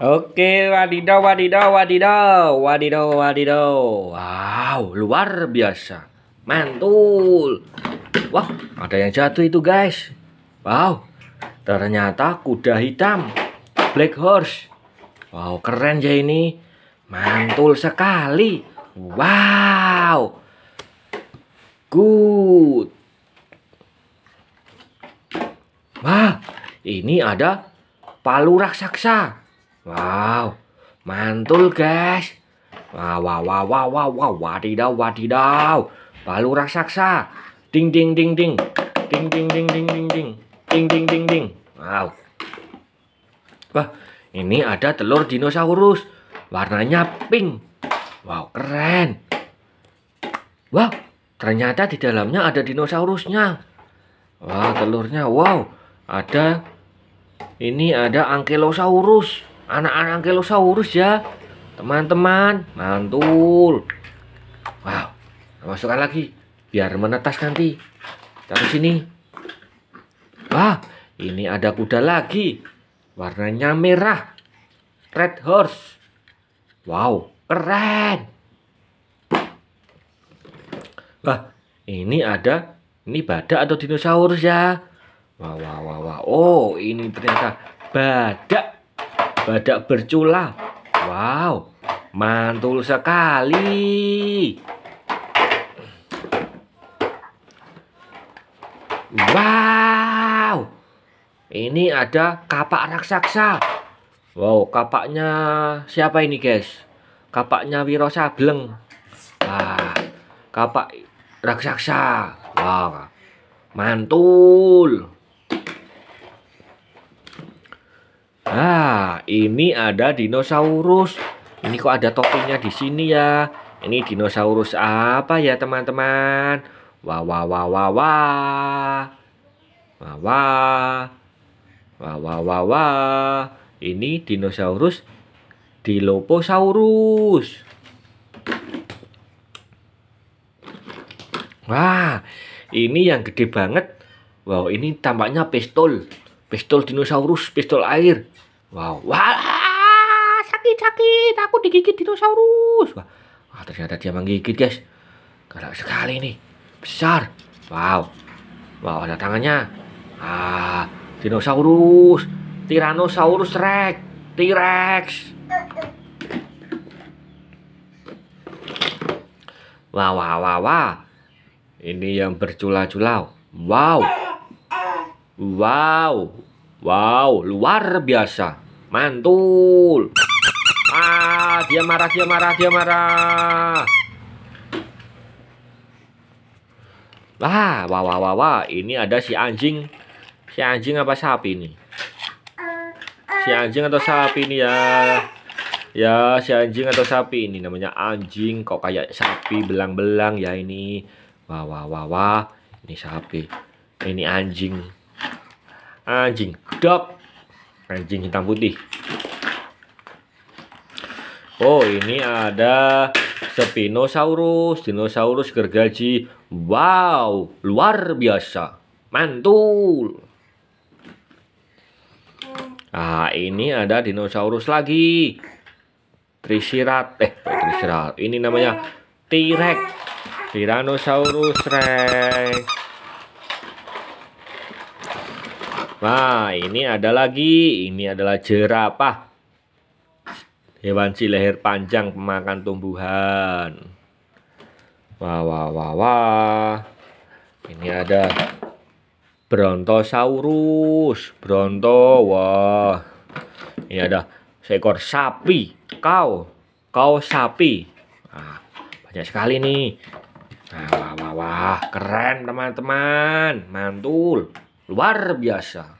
Oke, wadidaw, wadidaw, wadidaw, wadidaw, wadidaw. Wow, luar biasa. Mantul. Wah, ada yang jatuh itu guys. Wow, ternyata kuda hitam. Black horse. Wow, keren ya ini. Mantul sekali. Wow. Good. Wah, ini ada palu raksasa. Wow, mantul guys. Wow, wow, wow, wow, wow, wow, wadidaw, wadidaw. Palu raksasa. Ding, ding, ding, ding. Ding, ding, ding, ding, ding, ding. Ding, ding, ding, ding. Wow. Wah, ini ada telur dinosaurus. Warnanya pink. Wow, keren. Wow, ternyata di dalamnya ada dinosaurusnya. Wah, telurnya. Wow, ada ini ada ankylosaurus anak-anak ankylosaurus ya. Teman-teman mantul. Wow masukkan lagi. Biar menetas nanti. Taruh sini. Wah ini ada kuda lagi. Warnanya merah. Red horse. Wow keren. Wah ini ada ini badak atau dinosaurus ya? Wah wah wah wah. Oh ini ternyata badak badak bercula. Wow, mantul sekali. Wow, ini ada kapak raksasa. Wow, kapaknya siapa ini guys? Kapaknya Wiro Sableng. Wah, kapak raksasa. Wow, mantul. Ah, ini ada dinosaurus. Ini kok ada topinya di sini ya? Ini dinosaurus apa ya, teman-teman? Wah, wah, wah, wah, wah. Wah, wah. Wah, wah, wah, wah. Ini dinosaurus Dilophosaurus. Wah, ini yang gede banget. Wow, ini tampaknya pistol. Pistol dinosaurus, pistol air. Wow, wah, sakit sakit, aku digigit dinosaurus. Wah, wah ternyata dia menggigit guys. Galak sekali nih, besar. Wow, wow ada tangannya. Ah, dinosaurus, Tyrannosaurus Rex, T-Rex. Wah, wah, wah, wah. Ini yang bercula-cula. Wow. Wow. Wow, luar biasa. Mantul. Ah, dia marah, dia marah, dia marah. Wah, wah, wah, wah, wah. Ini ada si anjing. Si anjing apa sapi ini? Si anjing atau sapi ini ya? Ya, si anjing atau sapi ini namanya anjing. Kok kayak sapi belang-belang ya ini? Wah, wah, wah, wah. Ini sapi. Ini anjing anjing. Dog anjing hitam putih. Oh ini ada Spinosaurus. Dinosaurus gergaji wow luar biasa. Mantul. Ah ini ada dinosaurus lagi. Trisirat eh Trisirat ini namanya T-Rex. Tyrannosaurus Rex Nah, ini ada lagi. Ini adalah jerapah. Hewan si leher panjang pemakan tumbuhan. Wah, wah, wah, wah. Ini ada Brontosaurus. Bronto, wah. Ini ada seekor sapi. Kau, kau sapi. Nah, banyak sekali nih. Nah, wah, wah, wah. Keren, teman-teman. Mantul. Luar biasa.